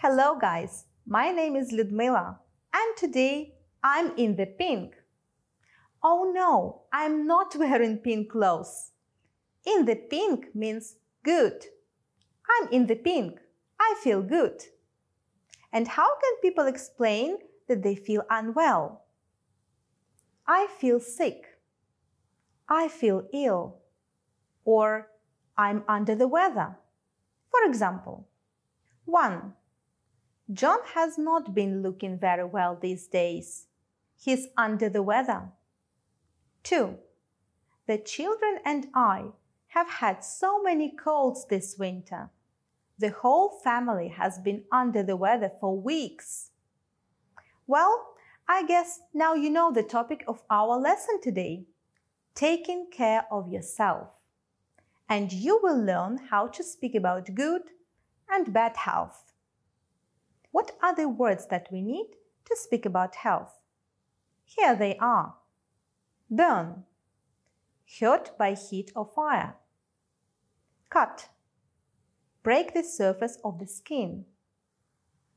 Hello guys, my name is Ludmila and today I'm in the pink. Oh no, I'm not wearing pink clothes. In the pink means good. I'm in the pink. I feel good. And how can people explain that they feel unwell? I feel sick. I feel ill. Or I'm under the weather. For example, 1. John has not been looking very well these days. He's under the weather. 2. The children and I have had so many colds this winter. The whole family has been under the weather for weeks. Well, I guess now you know the topic of our lesson today taking care of yourself. And you will learn how to speak about good and bad health. What are the words that we need to speak about health? Here they are. Burn. Hurt by heat or fire. Cut. Break the surface of the skin.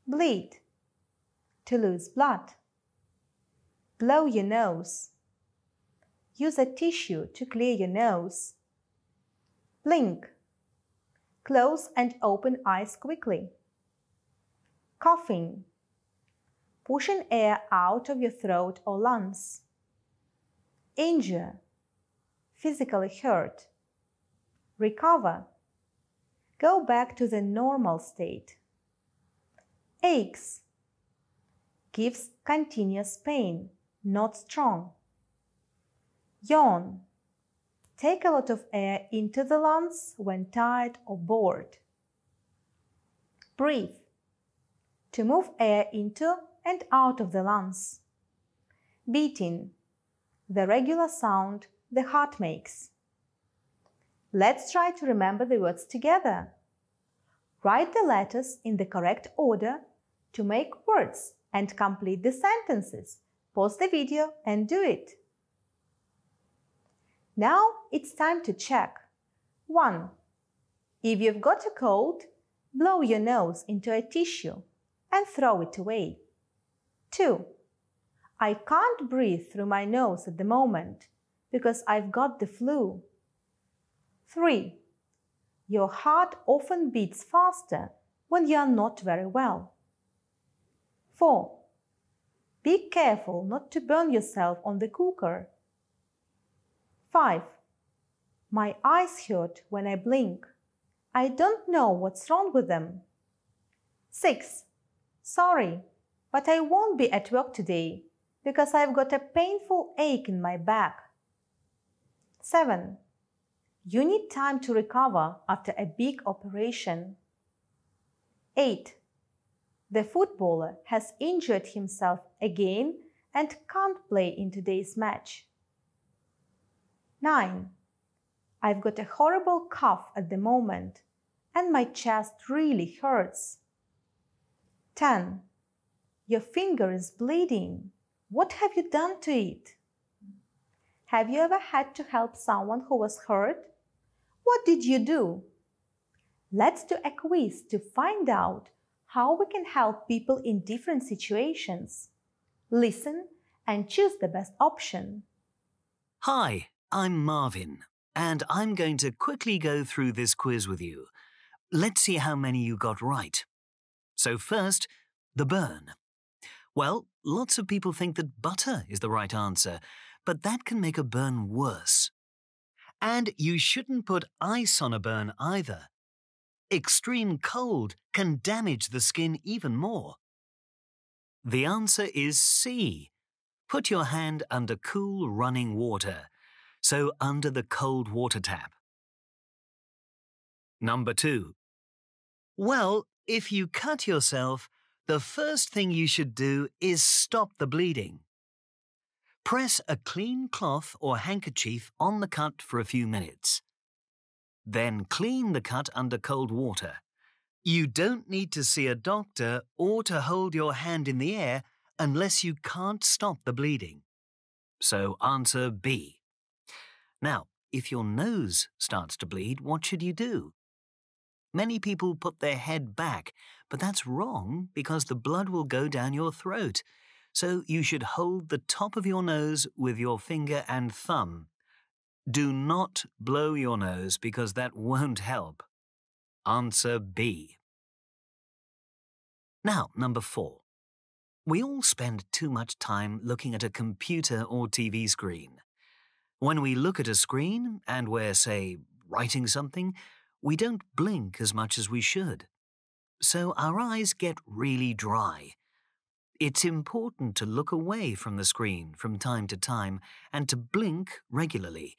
Bleed. To lose blood. Blow your nose. Use a tissue to clear your nose. Blink. Close and open eyes quickly. Coughing. Pushing air out of your throat or lungs. Injure. Physically hurt. Recover. Go back to the normal state. Aches. Gives continuous pain, not strong. Yawn. Take a lot of air into the lungs when tired or bored. Breathe. To move air into and out of the lungs. Beating. The regular sound the heart makes. Let's try to remember the words together. Write the letters in the correct order to make words and complete the sentences. Pause the video and do it. Now it's time to check. 1. If you've got a cold, blow your nose into a tissue and throw it away. 2. I can't breathe through my nose at the moment because I've got the flu. 3. Your heart often beats faster when you are not very well. 4. Be careful not to burn yourself on the cooker 5. My eyes hurt when I blink. I don't know what's wrong with them. 6. Sorry, but I won't be at work today because I've got a painful ache in my back. 7. You need time to recover after a big operation. 8. The footballer has injured himself again and can't play in today's match. 9. I've got a horrible cough at the moment and my chest really hurts. 10. Your finger is bleeding. What have you done to it? Have you ever had to help someone who was hurt? What did you do? Let's do a quiz to find out how we can help people in different situations. Listen and choose the best option. Hi, I'm Marvin, and I'm going to quickly go through this quiz with you. Let's see how many you got right. So, first, the burn. Well, lots of people think that butter is the right answer, but that can make a burn worse. And you shouldn't put ice on a burn either. Extreme cold can damage the skin even more. The answer is C. Put your hand under cool running water so under the cold water tap. Number two. Well, if you cut yourself, the first thing you should do is stop the bleeding. Press a clean cloth or handkerchief on the cut for a few minutes. Then clean the cut under cold water. You don't need to see a doctor or to hold your hand in the air unless you can't stop the bleeding. So answer B. Now, if your nose starts to bleed, what should you do? Many people put their head back, but that's wrong because the blood will go down your throat. So you should hold the top of your nose with your finger and thumb. Do not blow your nose because that won't help. Answer B. Now, number four. We all spend too much time looking at a computer or TV screen. When we look at a screen and we're, say, writing something, we don't blink as much as we should. So our eyes get really dry. It's important to look away from the screen from time to time and to blink regularly.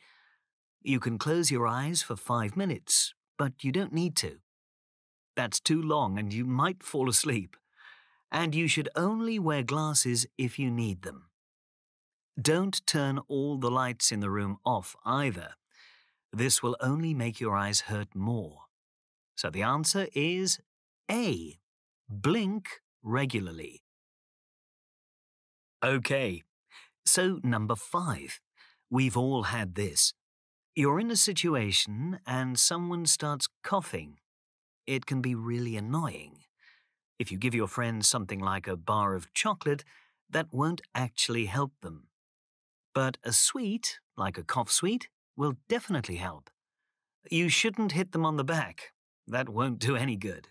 You can close your eyes for five minutes, but you don't need to. That's too long and you might fall asleep. And you should only wear glasses if you need them. Don't turn all the lights in the room off either. This will only make your eyes hurt more. So the answer is A. Blink regularly. Okay, so number five. We've all had this. You're in a situation and someone starts coughing. It can be really annoying. If you give your friend something like a bar of chocolate, that won't actually help them. But a sweet, like a cough sweet, will definitely help. You shouldn't hit them on the back. That won't do any good.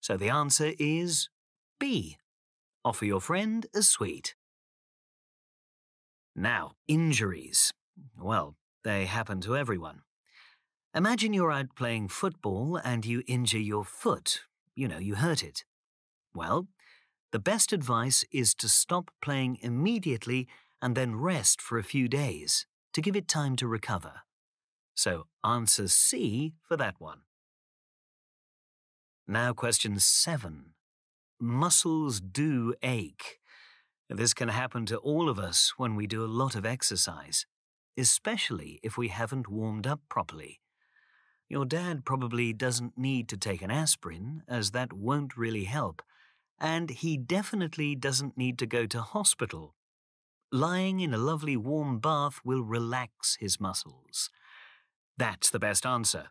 So the answer is B. Offer your friend a sweet. Now, injuries. Well, they happen to everyone. Imagine you're out playing football and you injure your foot. You know, you hurt it. Well, the best advice is to stop playing immediately and then rest for a few days to give it time to recover. So answer C for that one. Now, question seven. Muscles do ache. This can happen to all of us when we do a lot of exercise, especially if we haven't warmed up properly. Your dad probably doesn't need to take an aspirin, as that won't really help, and he definitely doesn't need to go to hospital lying in a lovely warm bath will relax his muscles. That's the best answer.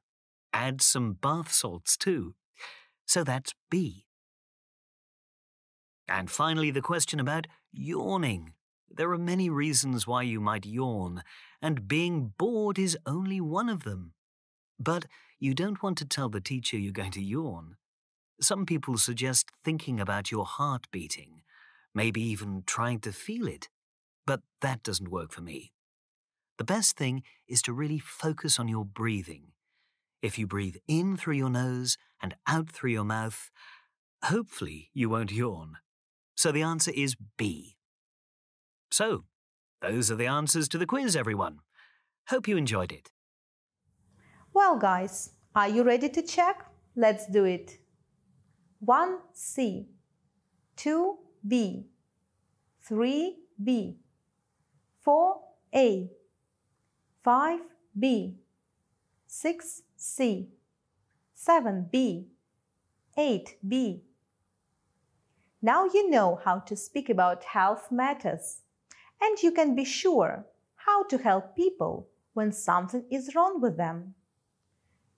Add some bath salts too. So that's B. And finally, the question about yawning. There are many reasons why you might yawn, and being bored is only one of them. But you don't want to tell the teacher you're going to yawn. Some people suggest thinking about your heart beating, maybe even trying to feel it. But that doesn't work for me. The best thing is to really focus on your breathing. If you breathe in through your nose and out through your mouth, hopefully you won't yawn. So the answer is B. So, those are the answers to the quiz, everyone. Hope you enjoyed it. Well, guys, are you ready to check? Let's do it. 1C, 2B, 3B, 4A, 5B, 6C, 7B, 8B. Now you know how to speak about health matters, and you can be sure how to help people when something is wrong with them.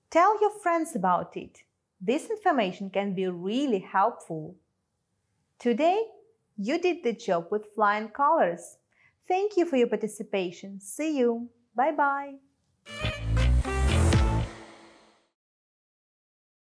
Tell your friends about it. This information can be really helpful. Today, you did the job with flying colors. Thank you for your participation. See you. Bye bye.